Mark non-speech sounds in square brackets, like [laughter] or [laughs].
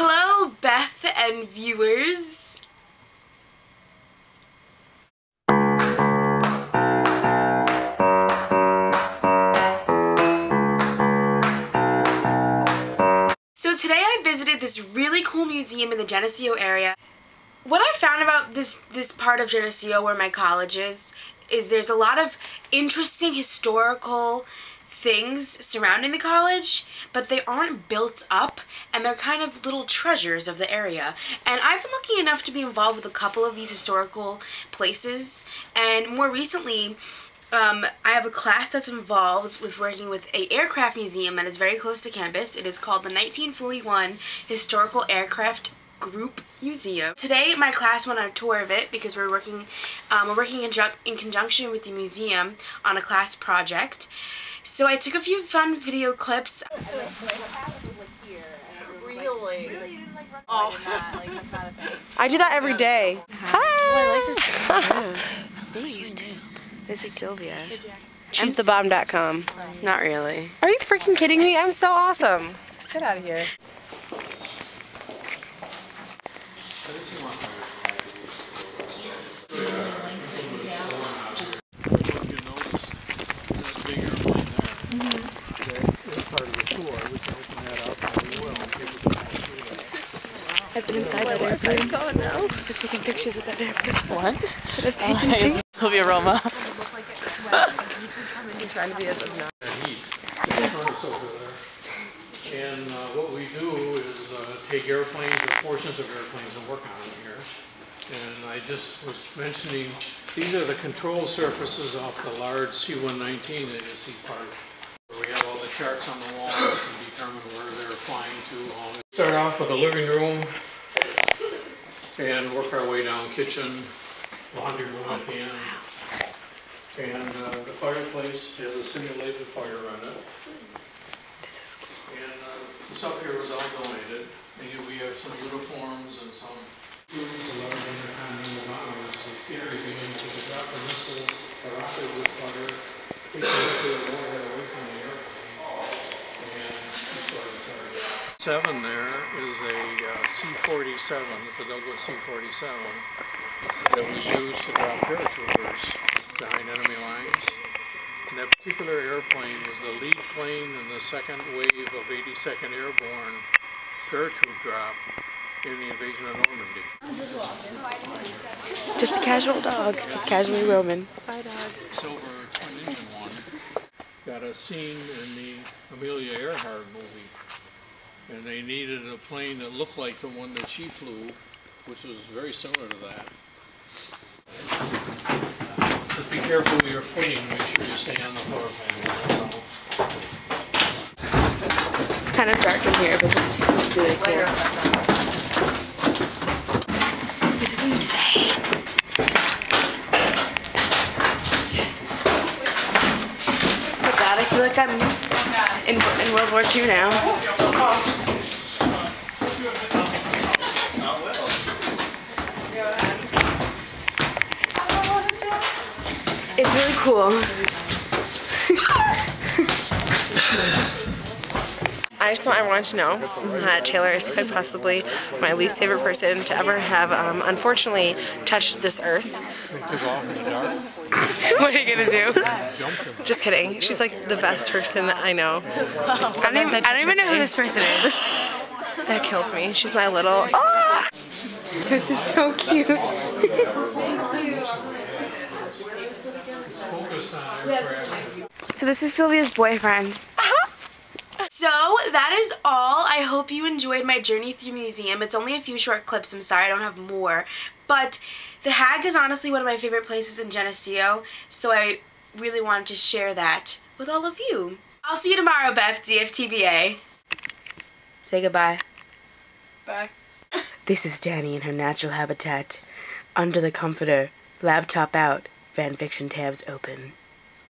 Hello, Beth and viewers. So today I visited this really cool museum in the Geneseo area. What I found about this this part of Geneseo where my college is is there's a lot of interesting historical things surrounding the college, but they aren't built up and they're kind of little treasures of the area. And I've been lucky enough to be involved with a couple of these historical places and more recently um, I have a class that's involved with working with a aircraft museum that is very close to campus. It is called the 1941 Historical Aircraft Group Museum. Today my class went on a tour of it because we're working um, we're working in, in conjunction with the museum on a class project. So I took a few fun video clips. [laughs] Really? Oh. I do that every day. Hi! This is Sylvia. She's the bomb.com. Not really. Are you freaking kidding me? I'm so awesome. Get out of here. I've been inside that airplane. going now. Just taking pictures of that airplane. What? Instead of taking pictures. Sylvia Roma. And uh, what we do is uh, take airplanes or portions of airplanes and work on them here. And I just was mentioning, these are the control surfaces off the large C-119 that you see part of. We have all the charts on the wall determine where they're flying to. Start off with the living room and work our way down kitchen, laundry room at the end. And uh, the fireplace has a simulated fire on it. And uh, the stuff here was all donated. And we have some uniforms and some tools, a lot of intercontinental bombers, that everything into the drop of missiles, the rocket with fire, take the nuclear warhead away from the airplane, and destroy the target. Seven there is a uh, C-47, it's a Douglas C-47, that was used to drop paratroopers behind enemy lines. And that particular airplane was the lead plane in the second wave of 82nd Airborne paratroop drop in the invasion of Normandy. Just a casual dog. Just casually roaming. Silver twin engine one got a scene in the Amelia Earhart movie. And they needed a plane that looked like the one that she flew, which was very similar to that. But be careful with your footing, make sure you stay on the floor plan. It's kind of dark in here, but this is really cool. This is insane. God, I feel like I'm in, in World War II now. It's really cool. [laughs] I just want everyone to know that Taylor is quite possibly my least favorite person to ever have, um, unfortunately, touched this earth. [laughs] what are you gonna do? Just kidding. She's like the best person that I know. [laughs] I don't even, I don't even know who this person is. That kills me. She's my little. Ah! [laughs] This is so cute. So this is Sylvia's boyfriend. So that is all. I hope you enjoyed my journey through museum. It's only a few short clips. I'm sorry I don't have more. But The HAG is honestly one of my favorite places in Geneseo. So I really wanted to share that with all of you. I'll see you tomorrow, Beth, DFTBA. Say goodbye. Bye. This is Danny in her natural habitat. Under the comforter, laptop out, fanfiction tabs open.